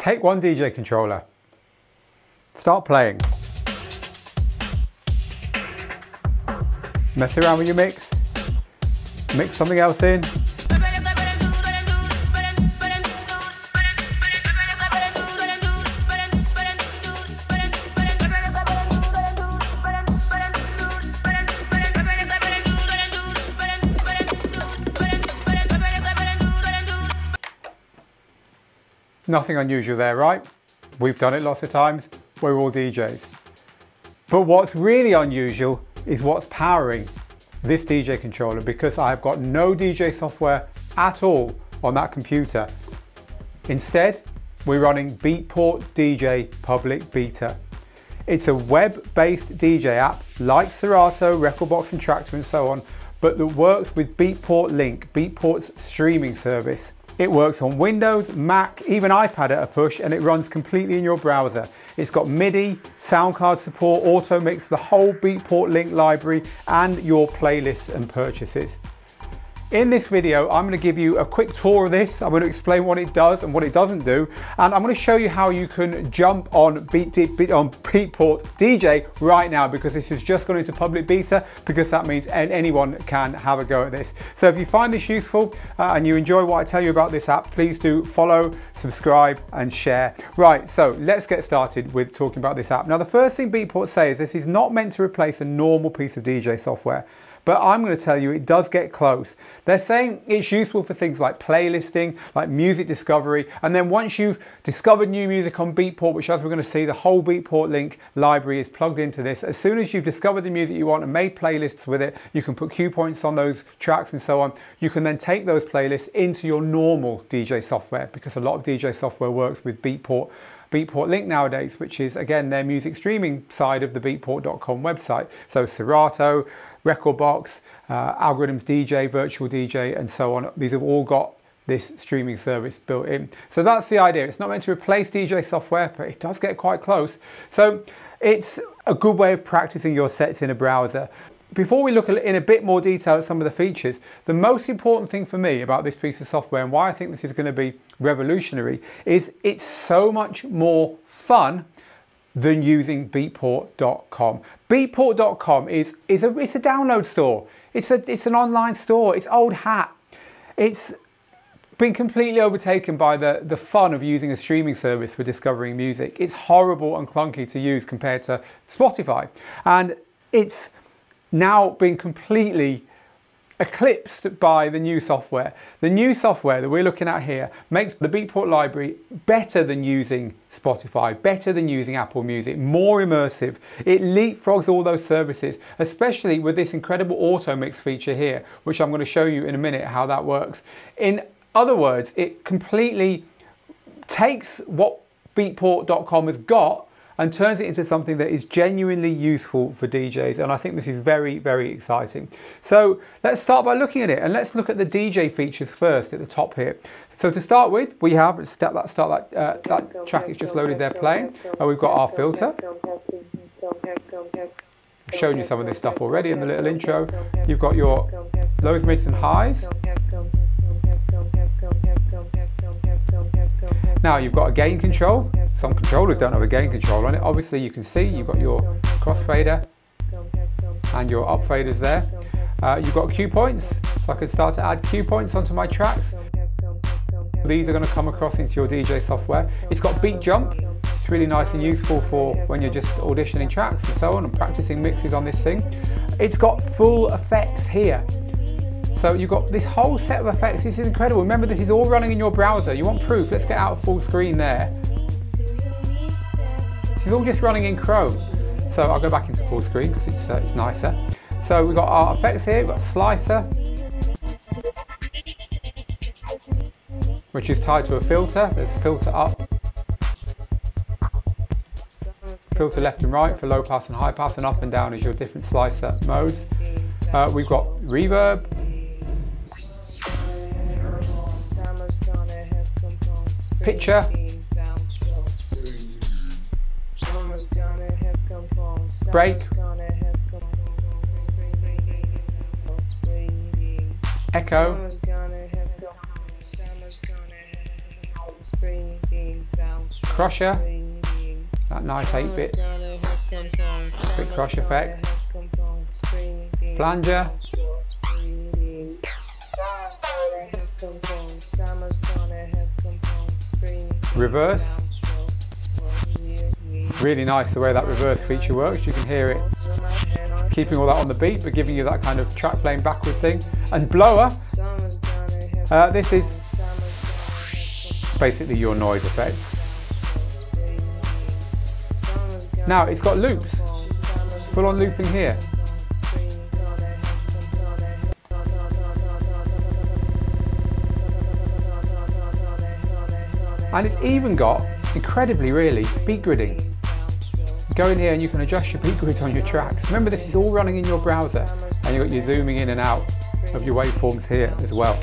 Take one DJ controller, start playing. Mess around with your mix, mix something else in, Nothing unusual there, right? We've done it lots of times. We're all DJs. But what's really unusual is what's powering this DJ controller because I've got no DJ software at all on that computer. Instead, we're running Beatport DJ Public Beta. It's a web-based DJ app like Serato, Rekordbox and Traktor and so on, but that works with Beatport Link, Beatport's streaming service. It works on Windows, Mac, even iPad at a push, and it runs completely in your browser. It's got MIDI, sound card support, auto mix, the whole Beatport link library, and your playlists and purchases. In this video, I'm going to give you a quick tour of this. I'm going to explain what it does and what it doesn't do. And I'm going to show you how you can jump on, Beat, Beat, on Beatport DJ right now because this has just gone into public beta because that means anyone can have a go at this. So if you find this useful uh, and you enjoy what I tell you about this app, please do follow, subscribe and share. Right, so let's get started with talking about this app. Now the first thing Beatport says, is this is not meant to replace a normal piece of DJ software but I'm going to tell you it does get close. They're saying it's useful for things like playlisting, like music discovery, and then once you've discovered new music on Beatport, which as we're going to see, the whole Beatport link library is plugged into this. As soon as you've discovered the music you want and made playlists with it, you can put cue points on those tracks and so on. You can then take those playlists into your normal DJ software because a lot of DJ software works with Beatport Beatport Link nowadays, which is again their music streaming side of the beatport.com website. So Serato, Rekordbox, uh, Algoriddim's DJ, Virtual DJ, and so on. These have all got this streaming service built in. So that's the idea. It's not meant to replace DJ software, but it does get quite close. So it's a good way of practicing your sets in a browser. Before we look in a bit more detail at some of the features, the most important thing for me about this piece of software and why I think this is going to be revolutionary is it's so much more fun than using beatport.com. Beatport.com is, is a, it's a download store. It's, a, it's an online store. It's old hat. It's been completely overtaken by the, the fun of using a streaming service for discovering music. It's horrible and clunky to use compared to Spotify. And it's now been completely eclipsed by the new software. The new software that we're looking at here makes the Beatport library better than using Spotify, better than using Apple Music, more immersive. It leapfrogs all those services, especially with this incredible auto mix feature here, which I'm going to show you in a minute how that works. In other words, it completely takes what beatport.com has got and turns it into something that is genuinely useful for DJs. And I think this is very, very exciting. So let's start by looking at it and let's look at the DJ features first at the top here. So to start with, we have, start that, start that, uh, that track is just loaded there playing. Uh, we've got our filter. I've shown you some of this stuff already in the little intro. You've got your lows, mids and highs. Now you've got a gain control. Some controllers don't have a gain control on it. Obviously you can see you've got your crossfader and your up faders there. Uh, you've got cue points, so I can start to add cue points onto my tracks. These are going to come across into your DJ software. It's got beat jump. It's really nice and useful for when you're just auditioning tracks and so on and practicing mixes on this thing. It's got full effects here. So you've got this whole set of effects. This is incredible. Remember, this is all running in your browser. You want proof? Let's get out of full screen there. It's all just running in Chrome. So I'll go back into full screen because it's, uh, it's nicer. So we've got our effects here, we've got slicer, which is tied to a filter. There's a filter up, filter left and right for low pass and high pass, and up and down is your different slicer modes. Uh, we've got reverb, picture, break, echo, crusher, that nice 8-bit bit. Crush effect, flanger, reverse, Really nice the way that reverse feature works. You can hear it keeping all that on the beat, but giving you that kind of track playing backward thing. And blower, uh, this is basically your noise effect. Now it's got loops, full on looping here. And it's even got, incredibly really, beat gridding. Go in here and you can adjust your beat grids on your tracks. Remember this is all running in your browser and you've got your zooming in and out of your waveforms here as well.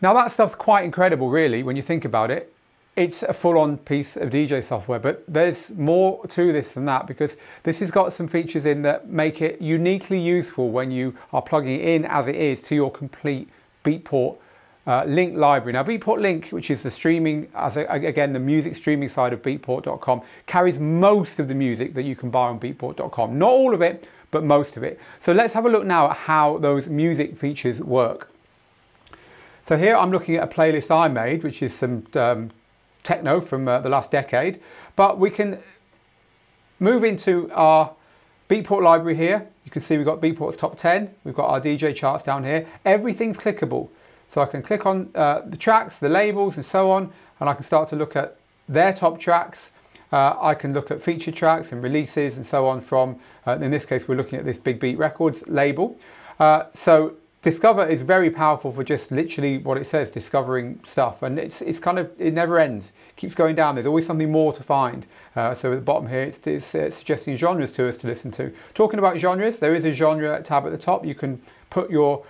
Now that stuff's quite incredible really when you think about it. It's a full-on piece of DJ software, but there's more to this than that because this has got some features in that make it uniquely useful when you are plugging it in as it is to your complete Beatport uh, Link library. Now Beatport Link, which is the streaming, as a, again, the music streaming side of Beatport.com, carries most of the music that you can buy on Beatport.com. Not all of it, but most of it. So let's have a look now at how those music features work. So here I'm looking at a playlist I made, which is some um, techno from uh, the last decade, but we can move into our Beatport library here. You can see we've got Beatport's top 10. We've got our DJ charts down here. Everything's clickable. So I can click on uh, the tracks, the labels and so on, and I can start to look at their top tracks. Uh, I can look at feature tracks and releases and so on from, uh, in this case, we're looking at this Big Beat Records label. Uh, so Discover is very powerful for just literally what it says, discovering stuff. And it's, it's kind of, it never ends, it keeps going down. There's always something more to find. Uh, so at the bottom here, it's, it's, it's, suggesting genres to us to listen to. Talking about genres, there is a genre tab at the top. You can put your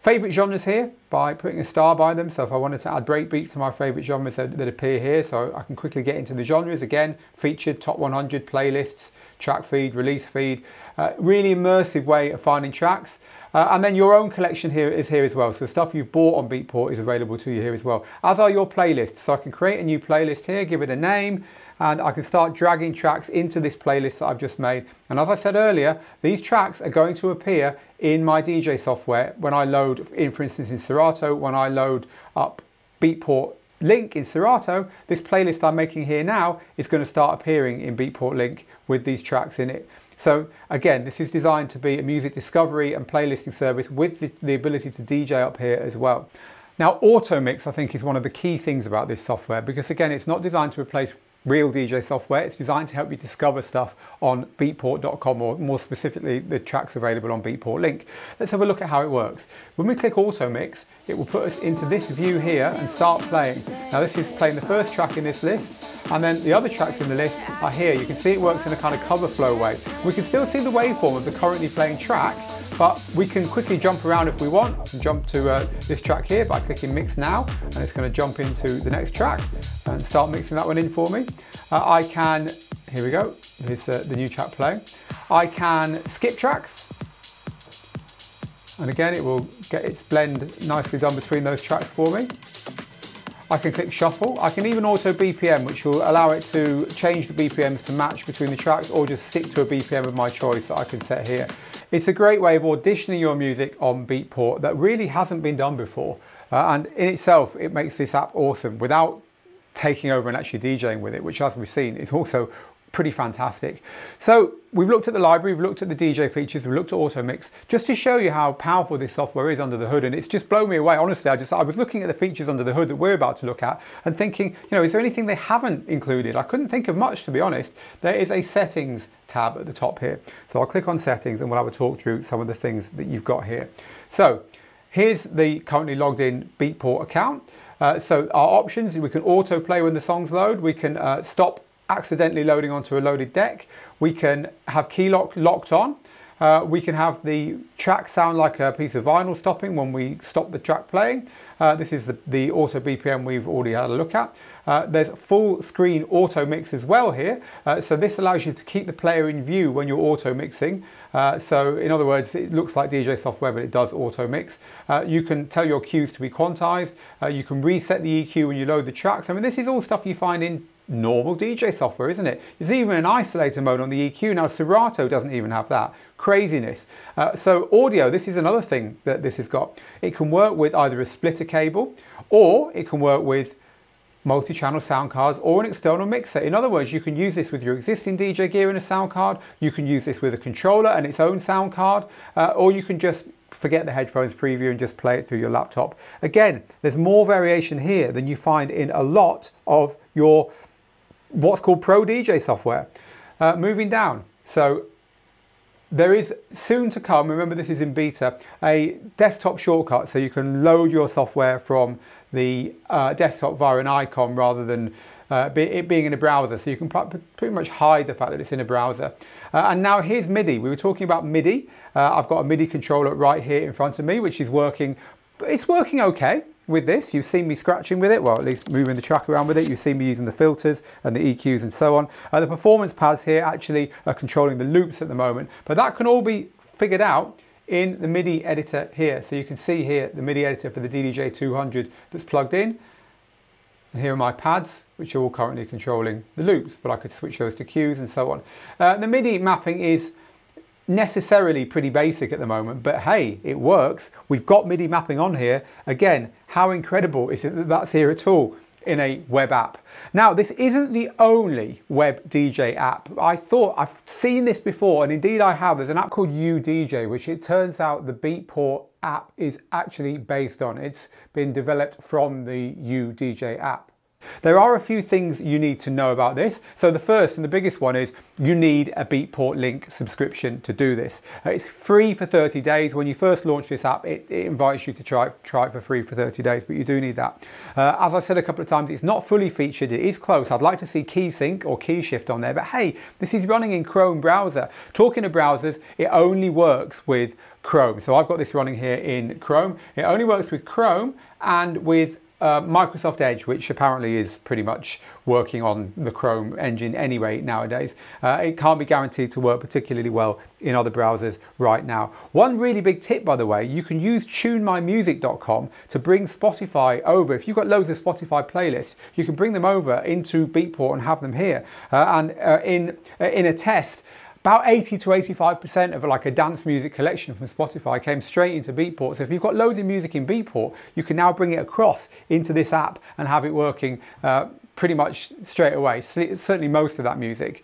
Favorite genres here by putting a star by them. So if I wanted to add breakbeat to my favorite genres that, that, appear here, so I can quickly get into the genres again, featured top 100 playlists, track feed, release feed, uh, really immersive way of finding tracks. Uh, and then your own collection here is here as well. So stuff you've bought on Beatport is available to you here as well, as are your playlists. So I can create a new playlist here, give it a name, and I can start dragging tracks into this playlist that I've just made. And as I said earlier, these tracks are going to appear in my DJ software when I load, in for instance in Serato, when I load up Beatport Link in Serato, this playlist I'm making here now is going to start appearing in Beatport Link with these tracks in it. So again, this is designed to be a music discovery and playlisting service with the, the ability to DJ up here as well. Now, auto mix, I think, is one of the key things about this software because again, it's not designed to replace real DJ software. It's designed to help you discover stuff on beatport.com or more specifically the tracks available on Beatport Link. Let's have a look at how it works. When we click Auto Mix, it will put us into this view here and start playing. Now this is playing the first track in this list and then the other tracks in the list are here. You can see it works in a kind of cover flow way. We can still see the waveform of the currently playing track but we can quickly jump around if we want. I can jump to uh, this track here by clicking mix now and it's going to jump into the next track and start mixing that one in for me. Uh, I can, here we go, here's uh, the new track playing. I can skip tracks and again it will get its blend nicely done between those tracks for me. I can click shuffle. I can even auto BPM, which will allow it to change the BPMs to match between the tracks or just stick to a BPM of my choice that I can set here. It's a great way of auditioning your music on Beatport that really hasn't been done before. Uh, and in itself, it makes this app awesome without taking over and actually DJing with it, which as we've seen is also pretty fantastic. So we've looked at the library, we've looked at the DJ features, we've looked at Auto Mix, just to show you how powerful this software is under the hood. And it's just blown me away. Honestly, I just I was looking at the features under the hood that we're about to look at and thinking, you know, is there anything they haven't included? I couldn't think of much, to be honest. There is a settings tab at the top here. So I'll click on settings and we'll have a talk through some of the things that you've got here. So here's the currently logged in Beatport account. Uh, so our options, we can autoplay when the songs load. We can uh, stop accidentally loading onto a loaded deck. We can have key lock locked on. Uh, we can have the track sound like a piece of vinyl stopping when we stop the track playing. Uh, this is the, the, auto BPM we've already had a look at. Uh, there's full screen auto mix as well here. Uh, so this allows you to keep the player in view when you're auto mixing. Uh, so in other words, it looks like DJ software, but it does auto mix. Uh, you can tell your cues to be quantized. you can reset the EQ when you load the tracks. I mean, this is all stuff you find in normal DJ software, isn't it? There's even an isolator mode on the EQ. Now, Serato doesn't even have that. Craziness. Uh, so audio, this is another thing that this has got. It can work with either a splitter cable or it can work with multi-channel sound cards or an external mixer. In other words, you can use this with your existing DJ gear in a sound card, you can use this with a controller and its own sound card, uh, or you can just forget the headphones preview and just play it through your laptop. Again, there's more variation here than you find in a lot of your what's called Pro DJ software. Uh, moving down, so there is soon to come, remember this is in beta, a desktop shortcut so you can load your software from the uh, desktop via an icon rather than uh, be, it being in a browser. So you can pretty much hide the fact that it's in a browser. Uh, and now here's MIDI. We were talking about MIDI. Uh, I've got a MIDI controller right here in front of me, which is working, it's working okay with this. You've seen me scratching with it, well at least moving the track around with it. You've seen me using the filters and the EQs and so on. Uh, the performance pads here actually are controlling the loops at the moment, but that can all be figured out in the MIDI editor here. So you can see here the MIDI editor for the DDJ200 that's plugged in. And here are my pads, which are all currently controlling the loops, but I could switch those to cues and so on. Uh, the MIDI mapping is necessarily pretty basic at the moment, but hey, it works. We've got MIDI mapping on here. Again, how incredible is it that that's here at all in a web app? Now, this isn't the only web DJ app. I thought I've seen this before, and indeed I have. There's an app called You.DJ, which it turns out the Beatport app is actually based on. It's been developed from the You.DJ app. There are a few things you need to know about this. So the first and the biggest one is you need a Beatport Link subscription to do this. Uh, it's free for 30 days. When you first launch this app, it, it, invites you to try, try it for free for 30 days, but you do need that. Uh, as I've said a couple of times, it's not fully featured. It is close. I'd like to see key sync or key shift on there, but hey, this is running in Chrome browser. Talking of browsers, it only works with Chrome. So I've got this running here in Chrome. It only works with Chrome and with uh, Microsoft Edge, which apparently is pretty much working on the Chrome engine anyway nowadays, uh, it can't be guaranteed to work particularly well in other browsers right now. One really big tip, by the way, you can use tunemymusic.com to bring Spotify over. If you've got loads of Spotify playlists, you can bring them over into Beatport and have them here. Uh, and uh, in, uh, in a test, about 80 to 85% of like a dance music collection from Spotify came straight into Beatport. So if you've got loads of music in Beatport, you can now bring it across into this app and have it working uh, pretty much straight away. Certainly most of that music.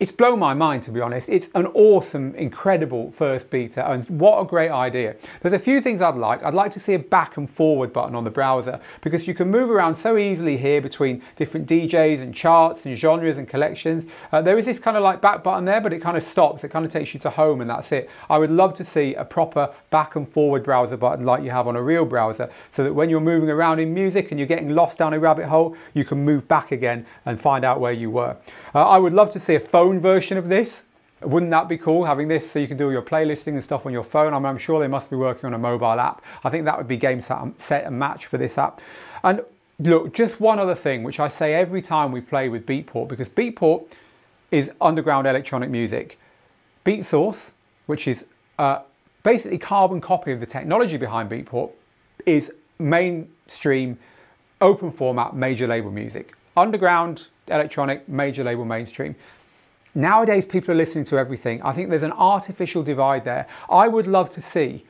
It's blown my mind to be honest. It's an awesome, incredible first beta and what a great idea. There's a few things I'd like. I'd like to see a back and forward button on the browser because you can move around so easily here between different DJs and charts and genres and collections. Uh, there is this kind of like back button there, but it kind of stops. It kind of takes you to home and that's it. I would love to see a proper back and forward browser button like you have on a real browser so that when you're moving around in music and you're getting lost down a rabbit hole, you can move back again and find out where you were. Uh, I would love to see a phone phone version of this. Wouldn't that be cool, having this so you can do your playlisting and stuff on your phone? I I'm sure they must be working on a mobile app. I think that would be game set and match for this app. And look, just one other thing, which I say every time we play with Beatport, because Beatport is underground electronic music. Beatsource, which is uh, basically carbon copy of the technology behind Beatport, is mainstream, open format, major label music. Underground electronic, major label mainstream. Nowadays, people are listening to everything. I think there's an artificial divide there. I would love to see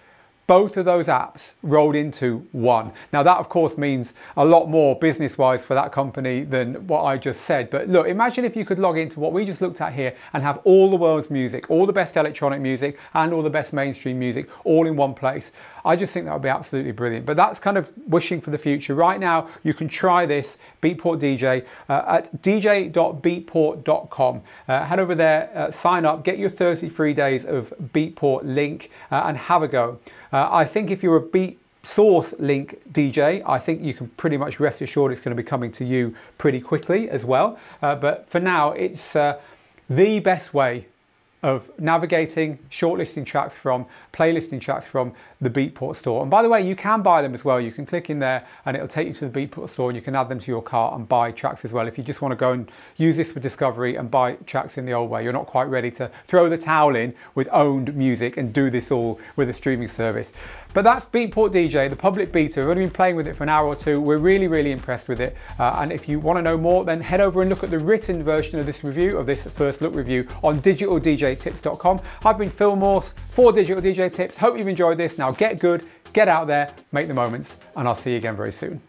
both of those apps rolled into one. Now that of course means a lot more business wise for that company than what I just said. But look, imagine if you could log into what we just looked at here and have all the world's music, all the best electronic music and all the best mainstream music all in one place. I just think that would be absolutely brilliant. But that's kind of wishing for the future. Right now, you can try this Beatport DJ uh, at dj.beatport.com. Uh, head over there, uh, sign up, get your 33 days of Beatport link uh, and have a go. Uh, I think if you're a beat source link DJ, I think you can pretty much rest assured it's going to be coming to you pretty quickly as well. Uh, but for now, it's the best way of navigating, shortlisting tracks from, playlisting tracks from the Beatport store. And by the way, you can buy them as well. You can click in there and it'll take you to the Beatport store and you can add them to your cart and buy tracks as well. If you just want to go and use this for discovery and buy tracks in the old way, you're not quite ready to throw the towel in with owned music and do this all with a streaming service. But that's Beatport DJ, the public beta. We've only been playing with it for an hour or two. We're really, really impressed with it. Uh, and if you want to know more, then head over and look at the written version of this review, of this first look review on digitaldjtips.com. I've been Phil Morse for Digital DJ Tips. Hope you've enjoyed this. Now get good, get out there, make the moments, and I'll see you again very soon.